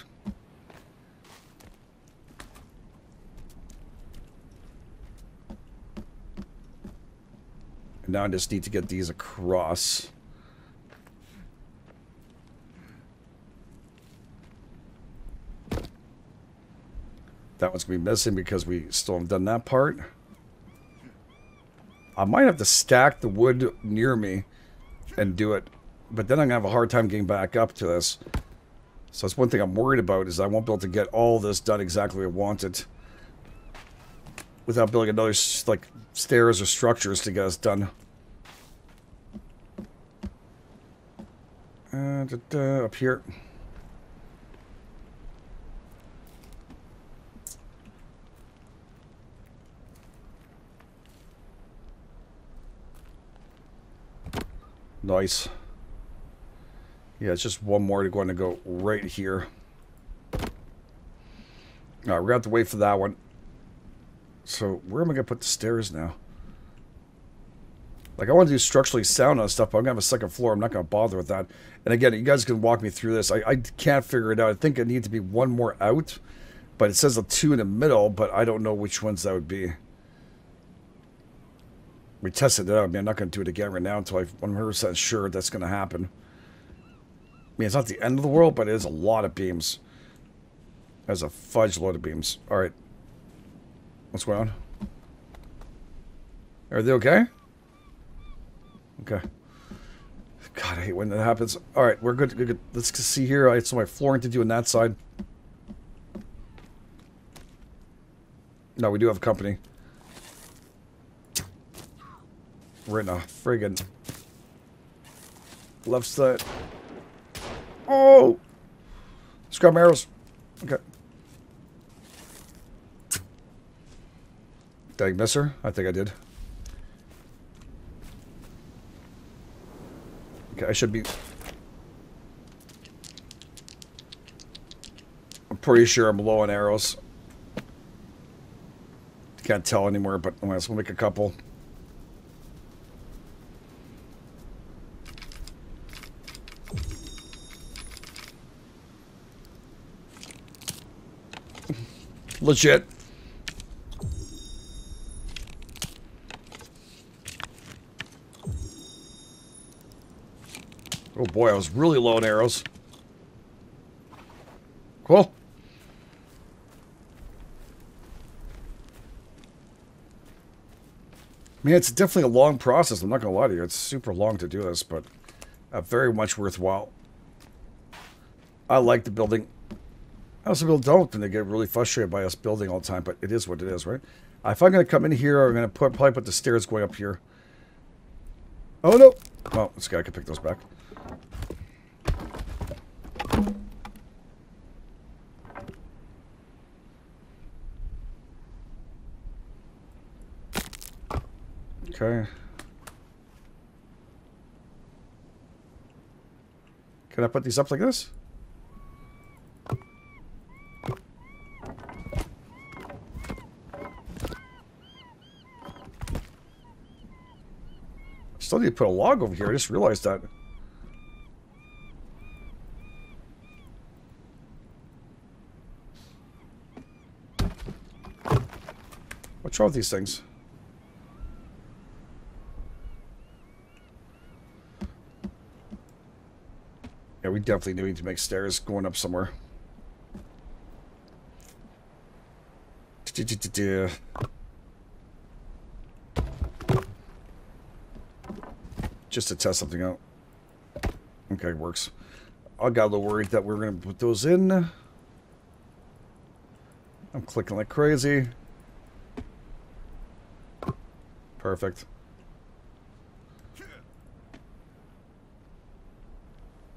And now I just need to get these across. That one's going to be missing because we still haven't done that part. I might have to stack the wood near me and do it. But then I'm to have a hard time getting back up to this. So that's one thing I'm worried about is I won't be able to get all this done exactly I want it. Without building another, like, stairs or structures to get us done. Uh, da, da, up here. Nice. Yeah, it's just one more to going to go right here. Alright, we're going to have to wait for that one. So, where am I going to put the stairs now? Like, I want to do structurally sound on stuff, but I'm going to have a second floor. I'm not going to bother with that. And again, you guys can walk me through this. I, I can't figure it out. I think it needs to be one more out. But it says a two in the middle, but I don't know which ones that would be. We tested it out. I mean, I'm not going to do it again right now until I'm 100% sure that's going to happen. Mean, it's not the end of the world, but it is a lot of beams. There's a fudge load of beams. All right. What's going on? Are they okay? Okay. God, I hate when that happens. All right, we're good. good, good. Let's see here. I had some my flooring to do on that side. No, we do have company. We're in a friggin' left side. Oh! Scrap arrows. Okay. Did I miss her? I think I did. Okay, I should be... I'm pretty sure I'm low on arrows. Can't tell anymore, but I as well make a couple. Legit. Oh boy, I was really low on arrows. Cool. I mean, it's definitely a long process. I'm not going to lie to you. It's super long to do this, but uh, very much worthwhile. I like the building. I also people don't, and they get really frustrated by us building all the time, but it is what it is, right? If I'm going to come in here, I'm going to put, probably put the stairs going up here. Oh, no. Well, this guy can pick those back. Okay. Can I put these up like this? Need to put a log over here. I just realized that. What's wrong with these things? Yeah, we definitely need to make stairs going up somewhere. Just to test something out. Okay, works. I got a little worried that we are going to put those in. I'm clicking like crazy. Perfect.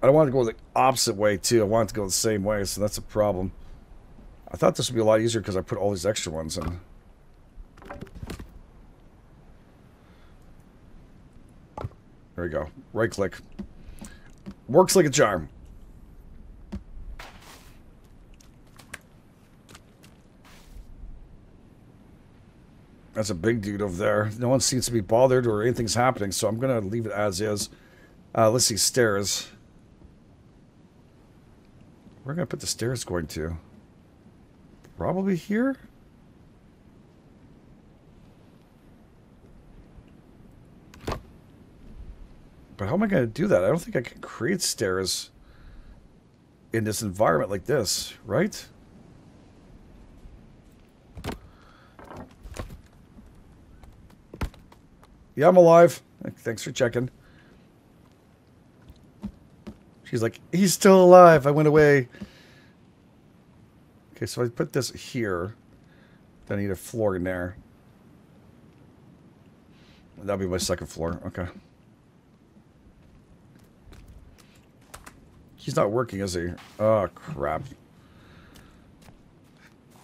I don't want to go the opposite way, too. I want it to go the same way, so that's a problem. I thought this would be a lot easier because I put all these extra ones in. There we go. Right click. Works like a charm. That's a big dude over there. No one seems to be bothered or anything's happening, so I'm going to leave it as is. Uh, let's see, stairs. Where are going to put the stairs going to? Probably here? But how am I going to do that? I don't think I can create stairs in this environment like this, right? Yeah, I'm alive. Thanks for checking. She's like, he's still alive. I went away. Okay, so I put this here. Then I need a floor in there. That'll be my second floor. Okay. He's not working, is he? Oh, crap.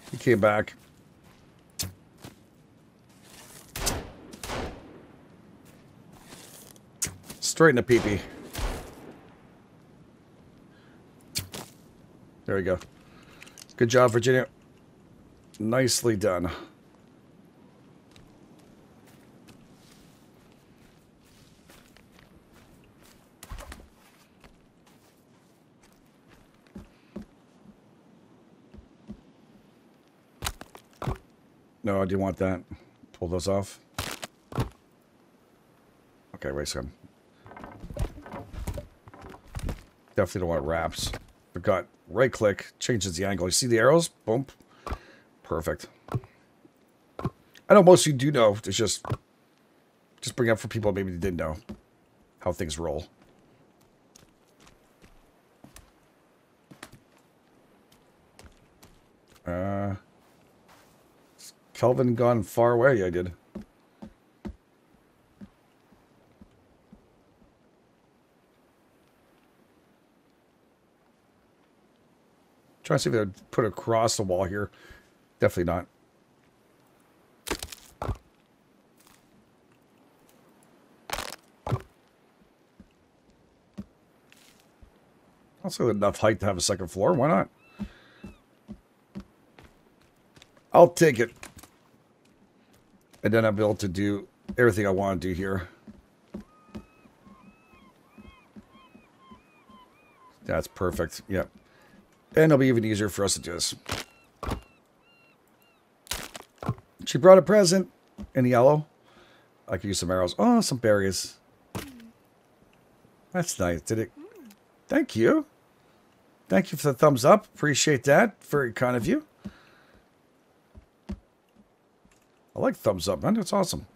He came back. Straight in the peepee. There we go. Good job, Virginia. Nicely done. No, I do want that. Pull those off. Okay, wait a second. Definitely don't want wraps. Forgot. Right click changes the angle. You see the arrows? Boom. Perfect. I know most of you do know. It's just just bring up for people maybe didn't know how things roll. Uh, Kelvin gone far away. I did. Trying to see if they would put across the wall here. Definitely not. Also enough height to have a second floor. Why not? I'll take it. And then I'll be able to do everything I want to do here. That's perfect. Yep. And it'll be even easier for us to do. She brought a present in yellow. I could use some arrows. Oh, some berries. That's nice. Did it? Thank you. Thank you for the thumbs up. Appreciate that. Very kind of you. I like thumbs up, man. That's awesome.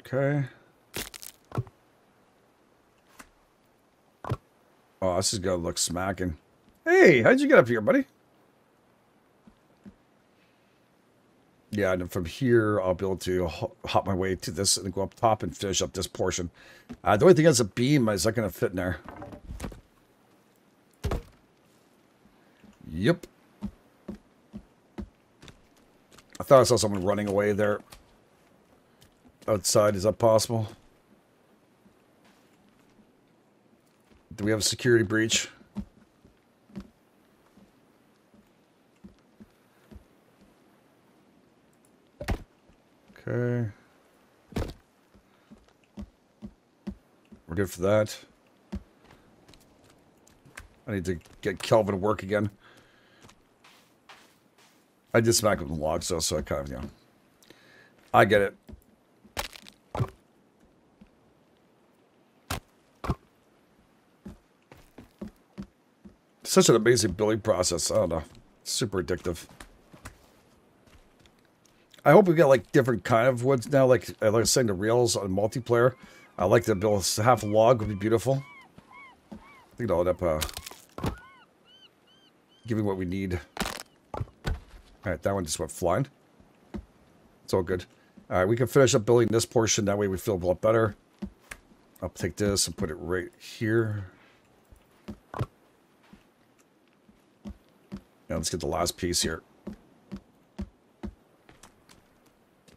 Okay. Oh, this is gonna look smacking. Hey, how'd you get up here, buddy? Yeah, and from here, I'll be able to hop my way to this and go up top and finish up this portion. Uh, the only thing is a beam is not going to fit in there. Yep. I thought I saw someone running away there. Outside, is that possible? Do we have a security breach? Okay. We're good for that. I need to get Kelvin to work again. I did smack him with the logs though, so I kind of, you know. I get it. Such an amazing building process. I don't know. Super addictive. I hope we get like different kind of woods now. Like like I was saying, the reels on multiplayer. I like to build half log would be beautiful. I think it'll end up uh, giving what we need. All right, that one just went flying. It's all good. All right, we can finish up building this portion. That way we feel a lot better. I'll take this and put it right here. Now let's get the last piece here.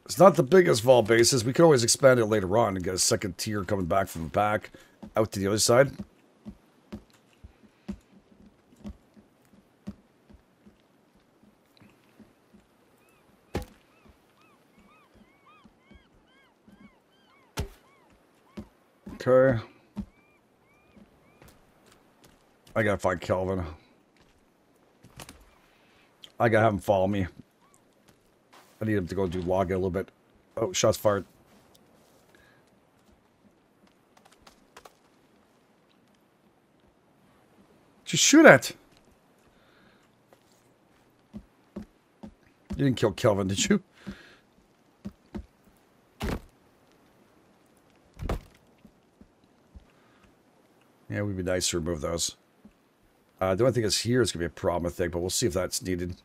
It's not the biggest vault bases. We could always expand it later on and get a second tier coming back from the back out to the other side. Okay. I gotta find Kelvin. I gotta have him follow me. I need him to go do log a little bit. Oh, shots fired. Just shoot at. You didn't kill Kelvin, did you? Yeah, it would be nice to remove those. Uh, the only thing is here is going to be a problem, I think, but we'll see if that's needed.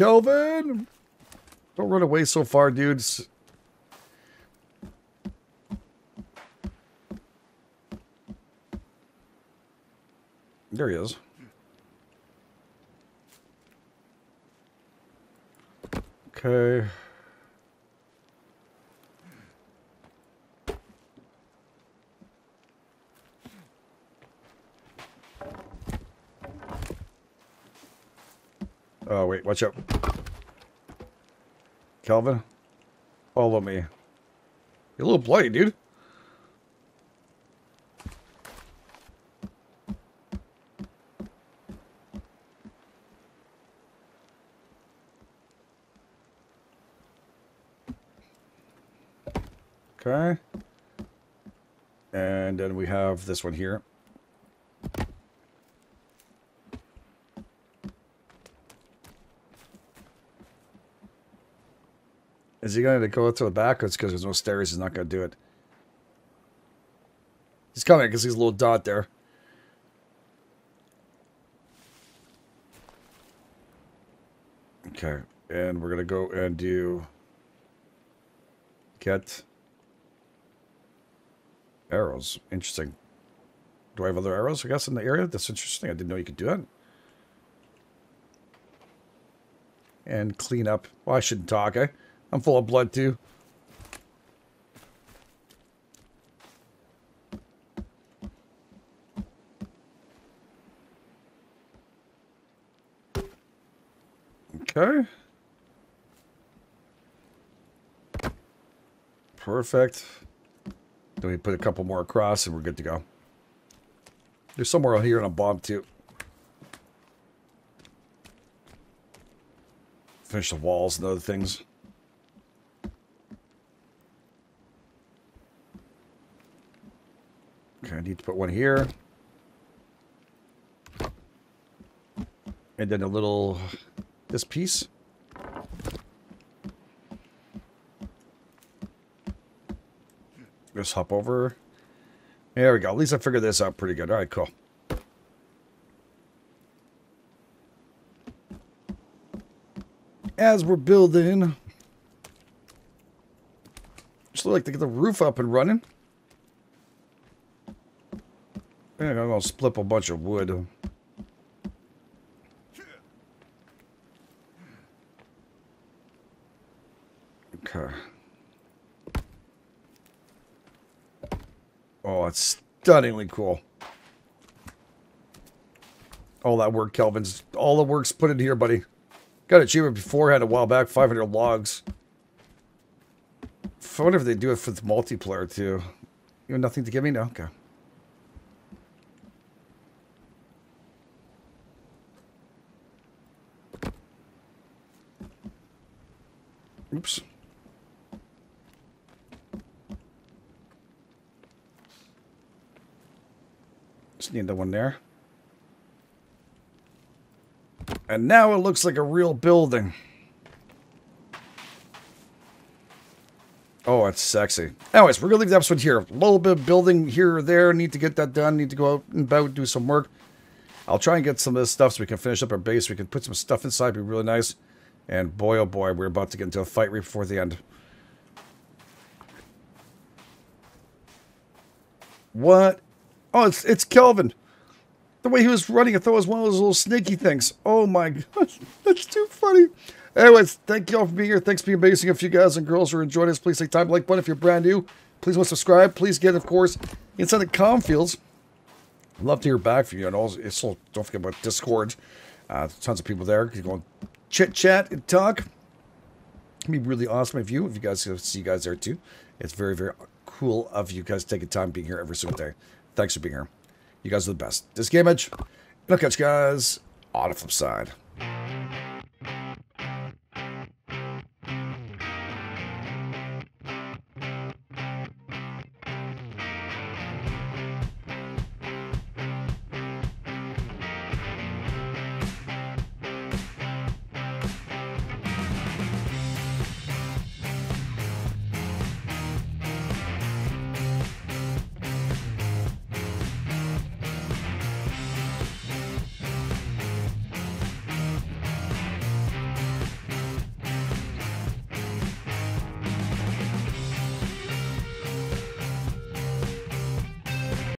Kelvin! Don't run away so far, dudes. There he is. Okay. Oh, wait, watch out. Kelvin, follow oh, me. You're a little bloody, dude. Okay. And then we have this one here. Is he going to go to the back? It's because there's no stairs. He's not going to do it. He's coming because he's a little dot there. Okay. And we're going to go and do... Get... Arrows. Interesting. Do I have other arrows, I guess, in the area? That's interesting. I didn't know you could do that. And clean up. Well, I shouldn't talk, eh? I'm full of blood, too. Okay. Perfect. Then we put a couple more across and we're good to go. There's somewhere out here on a bomb too. Finish the walls and other things. I need to put one here. And then a little, this piece. Just hop over. There we go. At least I figured this out pretty good. All right, cool. As we're building, just look like to get the roof up and running. I'm gonna split a bunch of wood. Okay. Oh, it's stunningly cool. All that work, Kelvin's. All the work's put in here, buddy. Got achievement beforehand a while back. 500 logs. I wonder if they do it for the multiplayer, too. You have nothing to give me? No? Okay. Oops. Just need the one there. And now it looks like a real building. Oh, it's sexy. Anyways, we're going to leave the episode here. A little bit of building here or there. Need to get that done. Need to go out and about, do some work. I'll try and get some of this stuff so we can finish up our base. We can put some stuff inside. Be really nice. And boy, oh boy, we're about to get into a fight right before the end. What Oh, it's it's Kelvin. The way he was running, I thought it was one of those little snaky things. Oh my gosh, that's too funny. Anyways, thank you all for being here. Thanks for being amazing. If you guys and girls are enjoying this, please take time to like button if you're brand new. Please want to subscribe. Please get, of course, inside the Comfields. Love to hear back from you. And also, don't forget about Discord. Uh, tons of people there. You go chit chat and talk. It'd be really awesome if you, if you guys see you guys there too. It's very, very cool of you guys taking time being here every single day. Thanks for being here. You guys are the best. This GameEdged. And I'll catch you guys on the flip side.